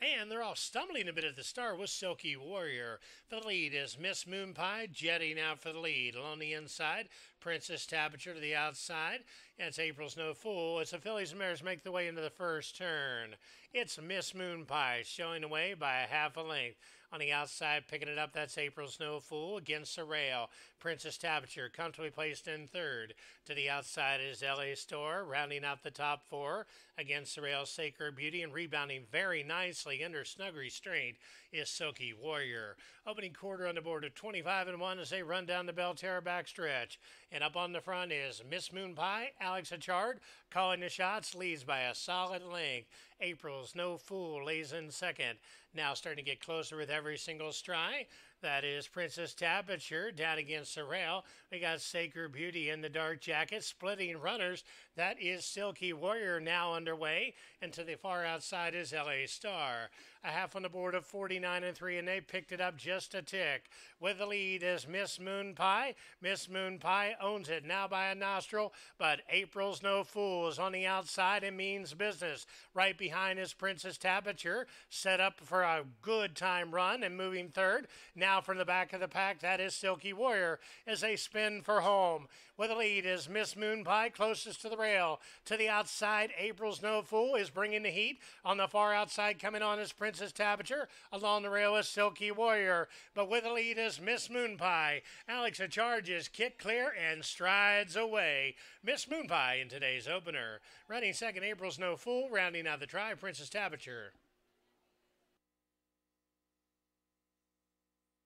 And they're all stumbling a bit at the start with Silky Warrior. The lead is Miss Moon Pie jetting out for the lead. Along the inside, Princess Tabature to the outside. It's April's No Fool as the fillies and mares make the way into the first turn. It's Miss Moon Pie showing away by a half a length. On the outside, picking it up, that's April No Fool against the rail. Princess Tabature comfortably placed in third. To the outside is LA Store, rounding out the top four. Against the rail, Sacred Beauty, and rebounding very nicely under snug restraint is Silky Warrior. Opening quarter on the board of 25 and 1 as they run down the Belterra backstretch. And up on the front is Miss Moon Pie, Alex Achard, calling the shots, leads by a solid length. April's No Fool lays in second. Now starting to get closer with every single stride. That is Princess Tabature down against the rail. We got Sacred Beauty in the dark jacket, splitting runners. That is Silky Warrior now underway. And to the far outside is LA Star. A half on the board of 49 and 3, and they picked it up just a tick. With the lead is Miss Moon Pie. Miss Moon Pie owns it now by a nostril, but April's No Fool is on the outside and means business. Right behind is Princess Tabature, set up for a good time run and moving third. Now now from the back of the pack, that is Silky Warrior as they spin for home. With the lead is Miss Moon Pie closest to the rail. To the outside, April's No Fool is bringing the heat. On the far outside, coming on is Princess Tabature. Along the rail is Silky Warrior. But with a lead is Miss Moon Pie. Alex charges, kick clear, and strides away. Miss Moon Pie in today's opener. Running second, April's No Fool. Rounding out the try, Princess Tabature.